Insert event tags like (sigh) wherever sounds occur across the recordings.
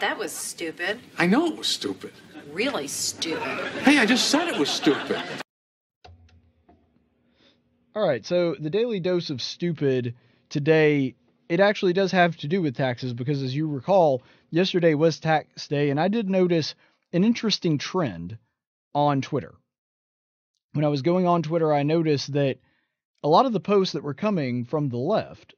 That was stupid. I know it was stupid. Really stupid. Hey, I just said it was stupid. All right, so the daily dose of stupid today, it actually does have to do with taxes because, as you recall, yesterday was tax day, and I did notice an interesting trend on Twitter. When I was going on Twitter, I noticed that a lot of the posts that were coming from the left,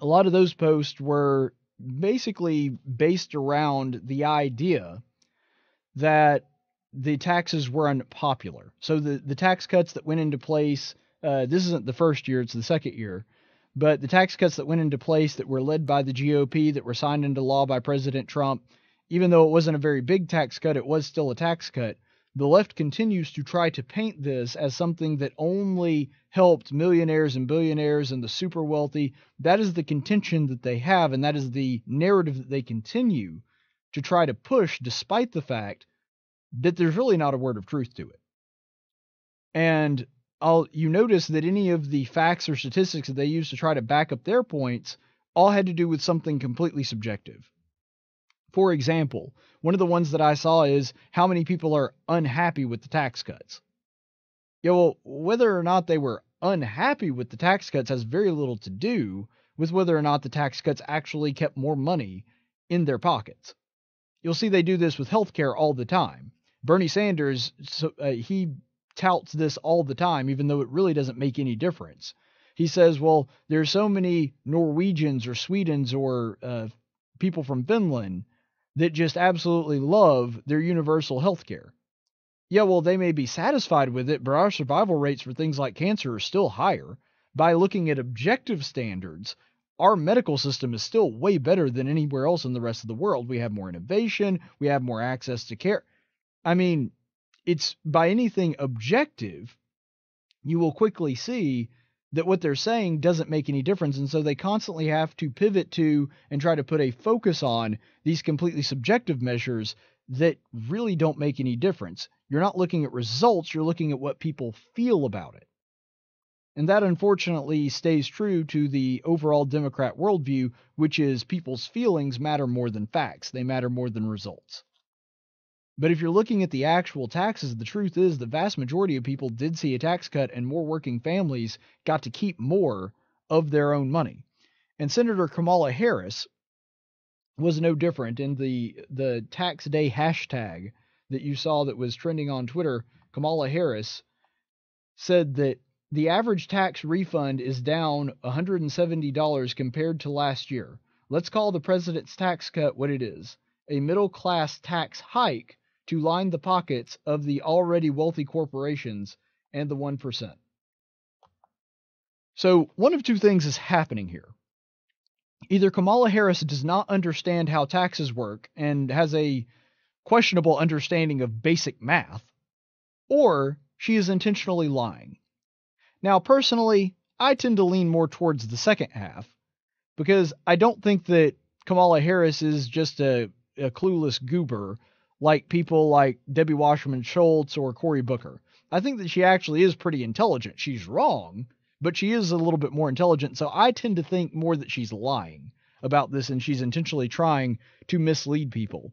a lot of those posts were basically based around the idea that the taxes were unpopular. So the, the tax cuts that went into place, uh, this isn't the first year, it's the second year, but the tax cuts that went into place that were led by the GOP, that were signed into law by President Trump, even though it wasn't a very big tax cut, it was still a tax cut. The left continues to try to paint this as something that only helped millionaires and billionaires and the super wealthy. That is the contention that they have, and that is the narrative that they continue to try to push, despite the fact that there's really not a word of truth to it. And I'll, you notice that any of the facts or statistics that they use to try to back up their points all had to do with something completely subjective. For example, one of the ones that I saw is how many people are unhappy with the tax cuts. Yeah, well, whether or not they were unhappy with the tax cuts has very little to do with whether or not the tax cuts actually kept more money in their pockets. You'll see they do this with healthcare all the time. Bernie Sanders, so, uh, he touts this all the time, even though it really doesn't make any difference. He says, well, there's so many Norwegians or Swedens or uh, people from Finland that just absolutely love their universal health care. Yeah, well, they may be satisfied with it, but our survival rates for things like cancer are still higher. By looking at objective standards, our medical system is still way better than anywhere else in the rest of the world. We have more innovation, we have more access to care. I mean, it's by anything objective, you will quickly see that what they're saying doesn't make any difference. And so they constantly have to pivot to and try to put a focus on these completely subjective measures that really don't make any difference. You're not looking at results, you're looking at what people feel about it. And that unfortunately stays true to the overall Democrat worldview, which is people's feelings matter more than facts, they matter more than results. But if you're looking at the actual taxes, the truth is the vast majority of people did see a tax cut, and more working families got to keep more of their own money. And Senator Kamala Harris was no different in the the tax day hashtag that you saw that was trending on Twitter. Kamala Harris said that the average tax refund is down $170 compared to last year. Let's call the president's tax cut what it is a middle class tax hike to line the pockets of the already wealthy corporations and the 1%. So, one of two things is happening here. Either Kamala Harris does not understand how taxes work and has a questionable understanding of basic math, or she is intentionally lying. Now, personally, I tend to lean more towards the second half because I don't think that Kamala Harris is just a, a clueless goober like people like Debbie Wasserman Schultz or Cory Booker. I think that she actually is pretty intelligent. She's wrong, but she is a little bit more intelligent. So I tend to think more that she's lying about this and she's intentionally trying to mislead people.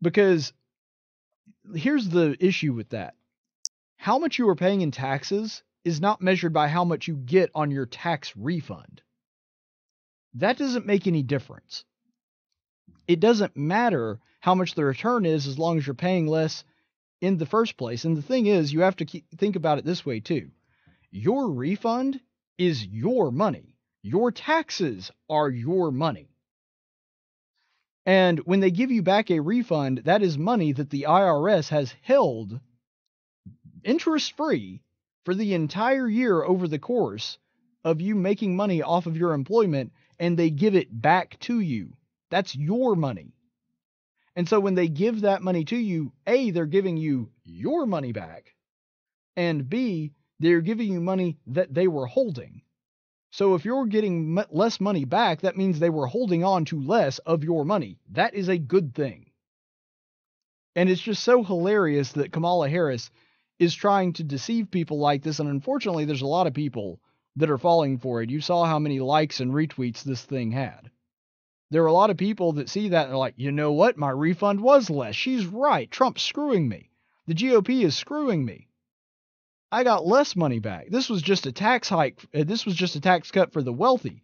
Because here's the issue with that how much you are paying in taxes is not measured by how much you get on your tax refund. That doesn't make any difference. It doesn't matter how much the return is as long as you're paying less in the first place. And the thing is, you have to keep, think about it this way too. Your refund is your money. Your taxes are your money. And when they give you back a refund, that is money that the IRS has held interest free for the entire year over the course of you making money off of your employment, and they give it back to you. That's your money. And so when they give that money to you, A, they're giving you your money back, and B, they're giving you money that they were holding. So if you're getting less money back, that means they were holding on to less of your money. That is a good thing. And it's just so hilarious that Kamala Harris is trying to deceive people like this. And unfortunately, there's a lot of people that are falling for it. You saw how many likes and retweets this thing had. There are a lot of people that see that and are like, you know what? My refund was less. She's right. Trump's screwing me. The GOP is screwing me. I got less money back. This was just a tax hike. uh, This was just a tax cut for the wealthy.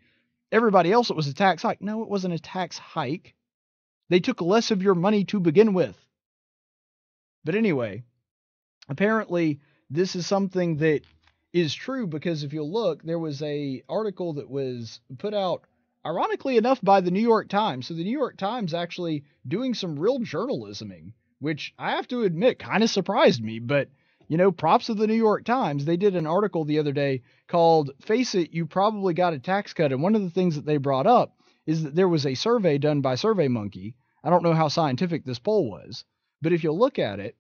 Everybody else, it was a tax hike. No, it wasn't a tax hike. They took less of your money to begin with. But anyway, apparently this is something that is true because if you look, there was a article that was put out ironically enough by the New York Times. So the New York Times actually doing some real journalisming, which I have to admit kind of surprised me, but you know, props to the New York Times. They did an article the other day called Face It, You Probably Got a Tax Cut. And one of the things that they brought up is that there was a survey done by SurveyMonkey. I don't know how scientific this poll was, but if you look at it,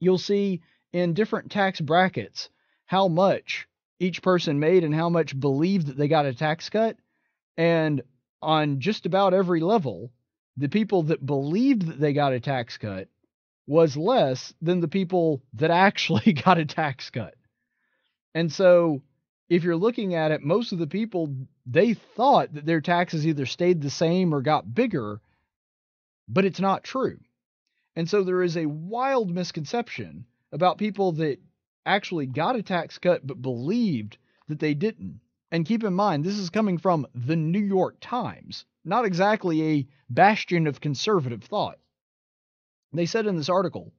you'll see in different tax brackets how much each person made and how much believed that they got a tax cut. And on just about every level, the people that believed that they got a tax cut was less than the people that actually (laughs) got a tax cut. And so if you're looking at it, most of the people they thought that their taxes either stayed the same or got bigger, but it's not true. And so there is a wild misconception about people that actually got a tax cut but believed that they didn't. And keep in mind, this is coming from the New York Times, not exactly a bastion of conservative thought. They said in this article,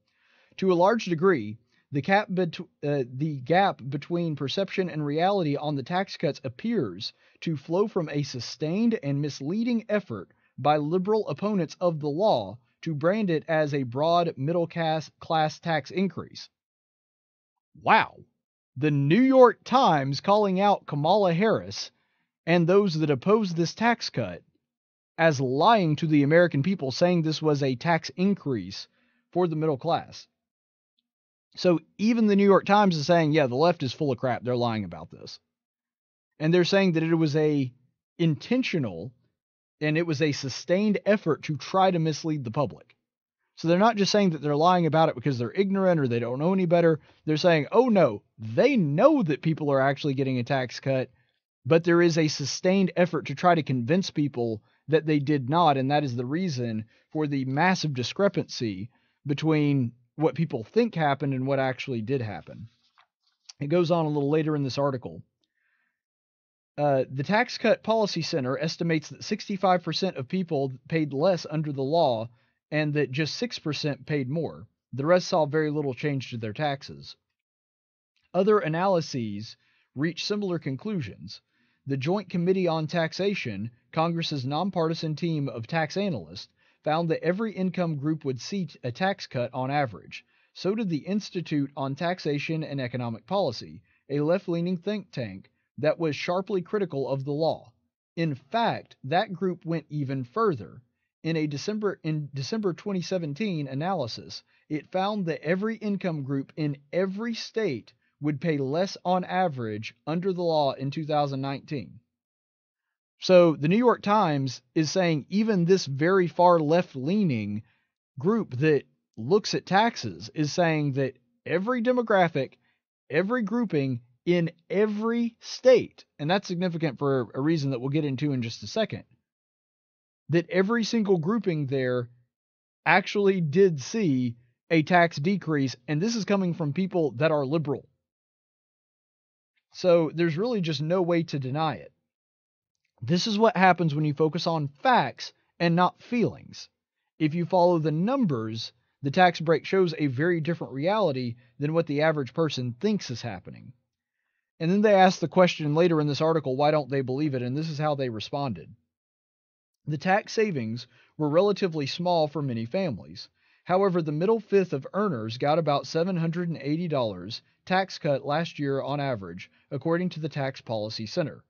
to a large degree, the gap, bet- uh, the gap between perception and reality on the tax cuts appears to flow from a sustained and misleading effort by liberal opponents of the law to brand it as a broad middle class, class tax increase. Wow. The New York Times calling out Kamala Harris and those that oppose this tax cut as lying to the American people, saying this was a tax increase for the middle class. So even the New York Times is saying, yeah, the left is full of crap. They're lying about this. And they're saying that it was a intentional and it was a sustained effort to try to mislead the public. So they're not just saying that they're lying about it because they're ignorant or they don't know any better. They're saying, oh no, they know that people are actually getting a tax cut, but there is a sustained effort to try to convince people that they did not. And that is the reason for the massive discrepancy between what people think happened and what actually did happen. It goes on a little later in this article. Uh, the Tax Cut Policy Center estimates that 65% of people paid less under the law and that just 6% paid more. The rest saw very little change to their taxes. Other analyses reach similar conclusions. The Joint Committee on Taxation, Congress's nonpartisan team of tax analysts, found that every income group would see a tax cut on average. So did the Institute on Taxation and Economic Policy, a left leaning think tank that was sharply critical of the law. In fact, that group went even further. In a December in December 2017 analysis, it found that every income group in every state would pay less on average under the law in 2019. So the New York Times is saying even this very far left leaning group that looks at taxes is saying that every demographic, every grouping in every state, and that's significant for a reason that we'll get into in just a second, that every single grouping there actually did see a tax decrease, and this is coming from people that are liberal. So there's really just no way to deny it. This is what happens when you focus on facts and not feelings. If you follow the numbers, the tax break shows a very different reality than what the average person thinks is happening. And then they ask the question later in this article, why don't they believe it? And this is how they responded. The tax savings were relatively small for many families. However, the middle fifth of earners got about $780 tax cut last year on average, according to the Tax Policy Center.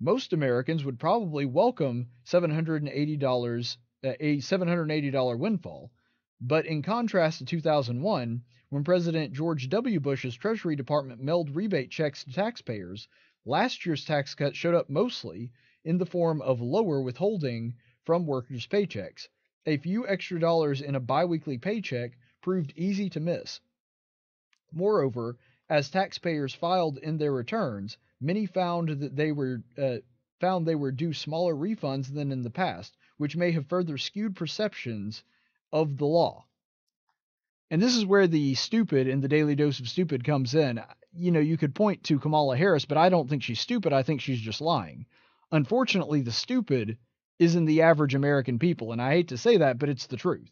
Most Americans would probably welcome $780 uh, a $780 windfall, but in contrast to 2001, when President George W. Bush's Treasury Department mailed rebate checks to taxpayers, last year's tax cut showed up mostly in the form of lower withholding from workers' paychecks. A few extra dollars in a biweekly paycheck proved easy to miss. Moreover, as taxpayers filed in their returns, many found that they were uh, found they were due smaller refunds than in the past, which may have further skewed perceptions of the law. And this is where the stupid in the daily dose of stupid comes in. You know, you could point to Kamala Harris, but I don't think she's stupid. I think she's just lying. Unfortunately, the stupid is in the average American people. And I hate to say that, but it's the truth.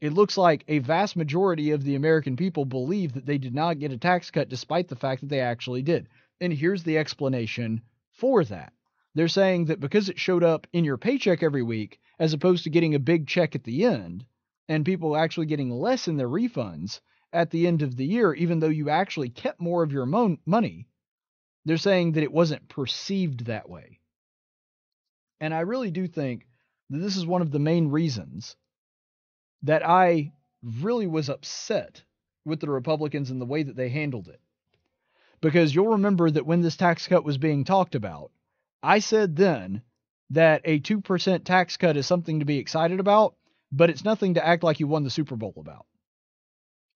It looks like a vast majority of the American people believe that they did not get a tax cut despite the fact that they actually did. And here's the explanation for that. They're saying that because it showed up in your paycheck every week, as opposed to getting a big check at the end, and people actually getting less in their refunds at the end of the year, even though you actually kept more of your mon- money, they're saying that it wasn't perceived that way. And I really do think that this is one of the main reasons that I really was upset with the Republicans and the way that they handled it. Because you'll remember that when this tax cut was being talked about, I said then that a 2% tax cut is something to be excited about, but it's nothing to act like you won the Super Bowl about.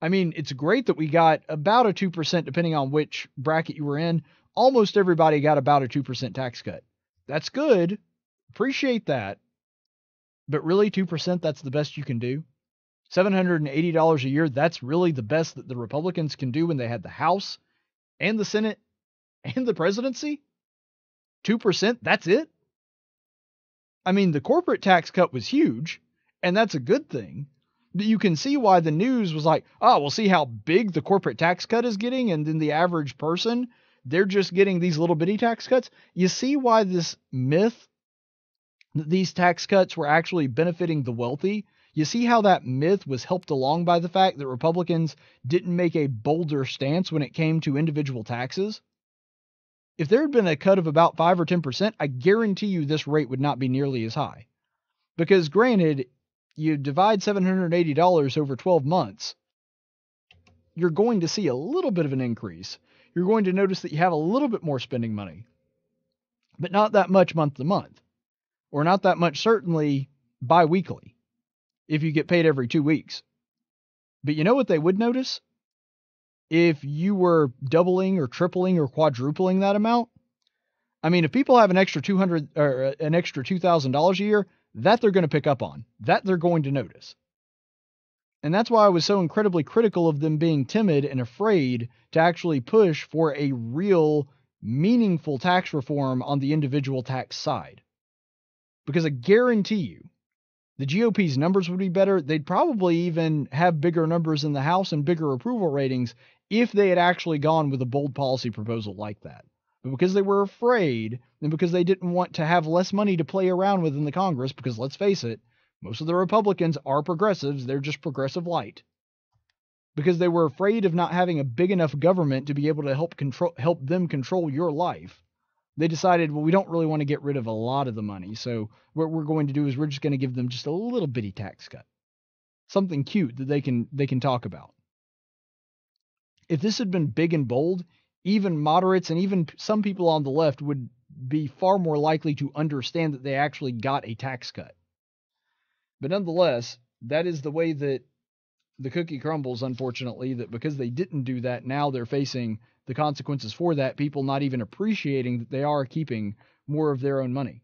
I mean, it's great that we got about a 2%, depending on which bracket you were in. Almost everybody got about a 2% tax cut. That's good. Appreciate that. But really, 2%, that's the best you can do? $780 a year, that's really the best that the Republicans can do when they had the House and the Senate and the presidency? 2%, that's it? I mean, the corporate tax cut was huge, and that's a good thing. But you can see why the news was like, oh, we'll see how big the corporate tax cut is getting, and then the average person, they're just getting these little bitty tax cuts. You see why this myth that these tax cuts were actually benefiting the wealthy you see how that myth was helped along by the fact that Republicans didn't make a bolder stance when it came to individual taxes? If there had been a cut of about 5 or 10%, I guarantee you this rate would not be nearly as high. Because granted, you divide $780 over 12 months, you're going to see a little bit of an increase. You're going to notice that you have a little bit more spending money, but not that much month to month, or not that much certainly bi weekly if you get paid every two weeks. But you know what they would notice? If you were doubling or tripling or quadrupling that amount? I mean, if people have an extra 200 or uh, an extra $2,000 a year, that they're going to pick up on. That they're going to notice. And that's why I was so incredibly critical of them being timid and afraid to actually push for a real, meaningful tax reform on the individual tax side. Because I guarantee you, the GOP's numbers would be better. They'd probably even have bigger numbers in the House and bigger approval ratings if they had actually gone with a bold policy proposal like that. But because they were afraid and because they didn't want to have less money to play around with in the Congress, because let's face it, most of the Republicans are progressives, they're just progressive light. Because they were afraid of not having a big enough government to be able to help control help them control your life they decided, well, we don't really want to get rid of a lot of the money. So what we're going to do is we're just going to give them just a little bitty tax cut. Something cute that they can they can talk about. If this had been big and bold, even moderates and even some people on the left would be far more likely to understand that they actually got a tax cut. But nonetheless, that is the way that the cookie crumbles, unfortunately, that because they didn't do that, now they're facing the consequences for that, people not even appreciating that they are keeping more of their own money.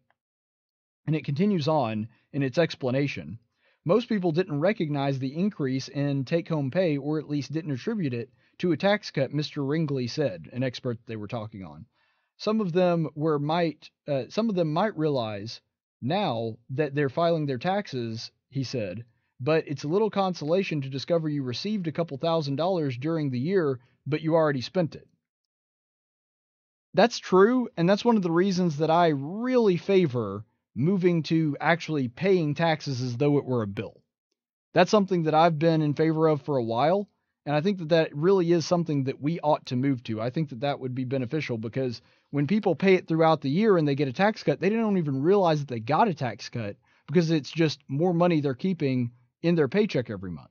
And it continues on in its explanation. Most people didn't recognize the increase in take home pay, or at least didn't attribute it to a tax cut, Mr. Ringley said, an expert they were talking on. Some of them were might uh, some of them might realize now that they're filing their taxes, he said, but it's a little consolation to discover you received a couple thousand dollars during the year, but you already spent it that's true, and that's one of the reasons that I really favor moving to actually paying taxes as though it were a bill. That's something that I've been in favor of for a while, and I think that that really is something that we ought to move to. I think that that would be beneficial because when people pay it throughout the year and they get a tax cut, they don't even realize that they got a tax cut because it's just more money they're keeping in their paycheck every month.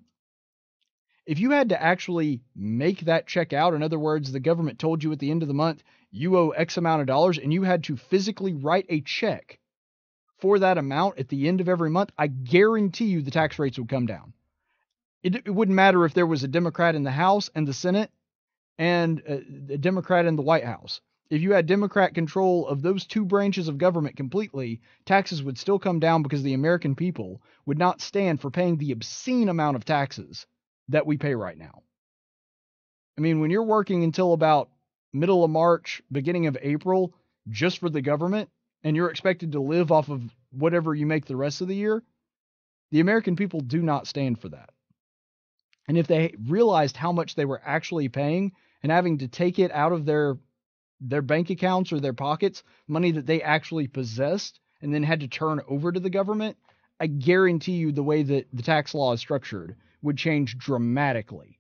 If you had to actually make that check out, in other words, the government told you at the end of the month, you owe X amount of dollars and you had to physically write a check for that amount at the end of every month, I guarantee you the tax rates would come down. It, it wouldn't matter if there was a Democrat in the House and the Senate and a, a Democrat in the White House. If you had Democrat control of those two branches of government completely, taxes would still come down because the American people would not stand for paying the obscene amount of taxes that we pay right now. I mean, when you're working until about middle of March, beginning of April, just for the government, and you're expected to live off of whatever you make the rest of the year, the American people do not stand for that. And if they realized how much they were actually paying and having to take it out of their their bank accounts or their pockets, money that they actually possessed and then had to turn over to the government, I guarantee you the way that the tax law is structured would change dramatically.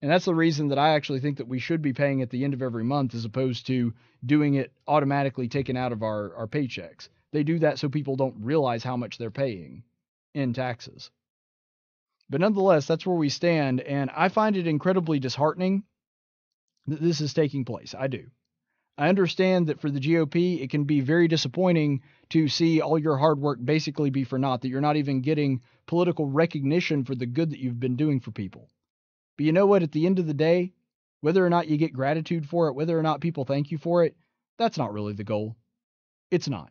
And that's the reason that I actually think that we should be paying at the end of every month as opposed to doing it automatically taken out of our, our paychecks. They do that so people don't realize how much they're paying in taxes. But nonetheless, that's where we stand. And I find it incredibly disheartening that this is taking place. I do. I understand that for the GOP, it can be very disappointing to see all your hard work basically be for naught, that you're not even getting political recognition for the good that you've been doing for people. But you know what? At the end of the day, whether or not you get gratitude for it, whether or not people thank you for it, that's not really the goal. It's not.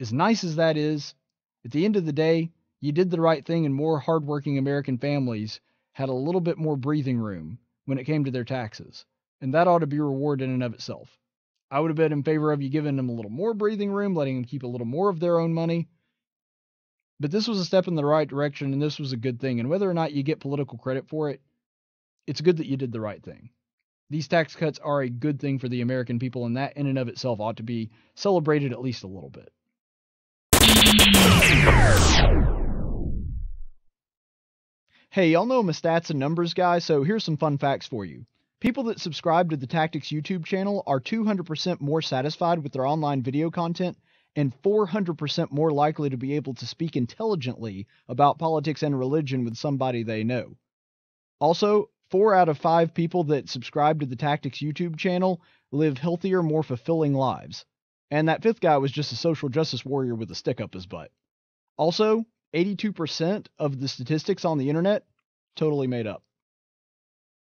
As nice as that is, at the end of the day, you did the right thing, and more hardworking American families had a little bit more breathing room when it came to their taxes. And that ought to be rewarded in and of itself. I would have been in favor of you giving them a little more breathing room, letting them keep a little more of their own money. But this was a step in the right direction, and this was a good thing. And whether or not you get political credit for it, it's good that you did the right thing. These tax cuts are a good thing for the American people, and that in and of itself ought to be celebrated at least a little bit. Hey, y'all know I'm a stats and numbers guy, so here's some fun facts for you. People that subscribe to the Tactics YouTube channel are 200% more satisfied with their online video content and 400% more likely to be able to speak intelligently about politics and religion with somebody they know. Also, four out of five people that subscribe to the Tactics YouTube channel live healthier, more fulfilling lives. And that fifth guy was just a social justice warrior with a stick up his butt. Also, 82% of the statistics on the internet totally made up.